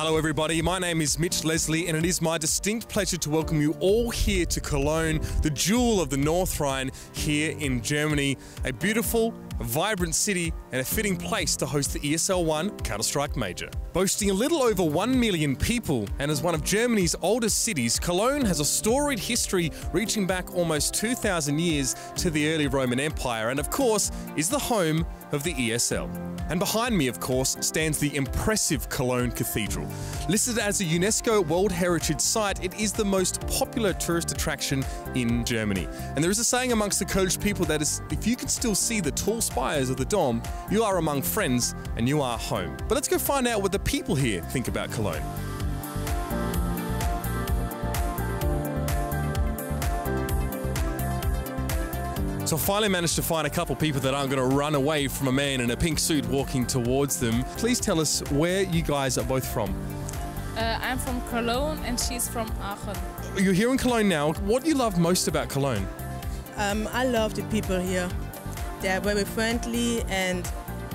Hello, everybody. My name is Mitch Leslie, and it is my distinct pleasure to welcome you all here to Cologne, the jewel of the North Rhine, here in Germany. A beautiful, vibrant city and a fitting place to host the ESL One Counter Strike Major. Boasting a little over 1 million people, and as one of Germany's oldest cities, Cologne has a storied history reaching back almost 2,000 years to the early Roman Empire, and of course, is the home of the ESL. And behind me, of course, stands the impressive Cologne Cathedral. Listed as a UNESCO World Heritage Site, it is the most popular tourist attraction in Germany. And there is a saying amongst the Kölsch people that is, if you can still see the tall spires of the Dom, you are among friends and you are home. But let's go find out what the people here think about Cologne. So I finally managed to find a couple people that aren't going to run away from a man in a pink suit walking towards them. Please tell us where you guys are both from. Uh, I'm from Cologne and she's from Aachen. You're here in Cologne now. What do you love most about Cologne? Um, I love the people here. They are very friendly and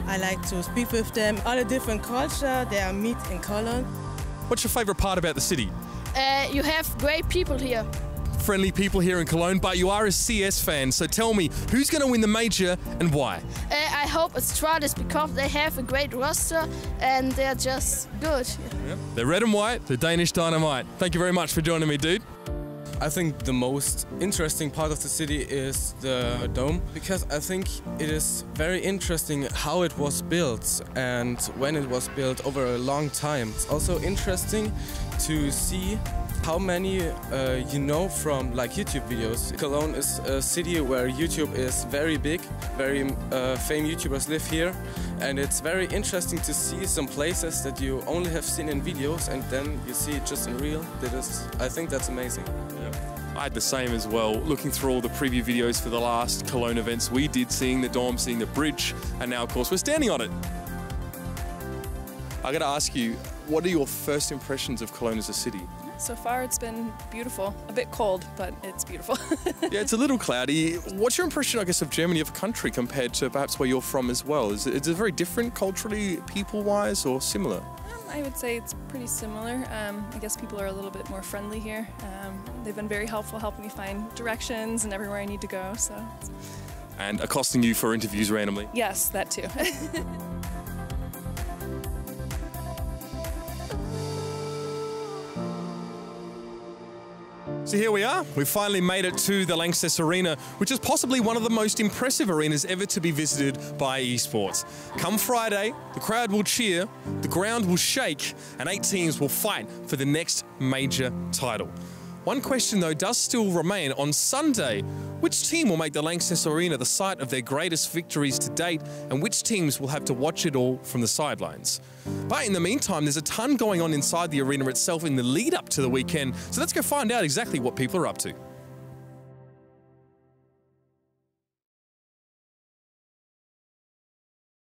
I like to speak with them. All the different culture they are meet in Cologne. What's your favorite part about the city? Uh, you have great people here. Friendly people here in Cologne, but you are a CS fan, so tell me, who's going to win the major and why? Uh, I hope it's Astralis because they have a great roster and they're just good. Yep. They're red and white, the Danish Dynamite. Thank you very much for joining me, dude. I think the most interesting part of the city is the dome because I think it is very interesting how it was built and when it was built over a long time. It's also interesting to see how many uh, you know from like YouTube videos. Cologne is a city where YouTube is very big, very uh, famous YouTubers live here and it's very interesting to see some places that you only have seen in videos and then you see it just in real. That is, I think that's amazing. I had the same as well, looking through all the preview videos for the last Cologne events we did, seeing the Dome, seeing the bridge, and now, of course, we're standing on it. I gotta ask you, what are your first impressions of Cologne as a city? So far, it's been beautiful. A bit cold, but it's beautiful. yeah, it's a little cloudy. What's your impression, I guess, of Germany, of a country, compared to perhaps where you're from as well? Is it, is it very different culturally, people-wise, or similar? I would say it's pretty similar. Um, I guess people are a little bit more friendly here. Um, they've been very helpful helping me find directions and everywhere I need to go. So. And accosting you for interviews randomly? Yes, that too. So here we are. We've finally made it to the Lanxess Arena, which is possibly one of the most impressive arenas ever to be visited by esports. Come Friday, the crowd will cheer, the ground will shake, and eight teams will fight for the next major title. One question, though, does still remain. On Sunday, which team will make the Lanxess Arena the site of their greatest victories to date, and which teams will have to watch it all from the sidelines? But in the meantime, there's a ton going on inside the arena itself in the lead up to the weekend, so let's go find out exactly what people are up to.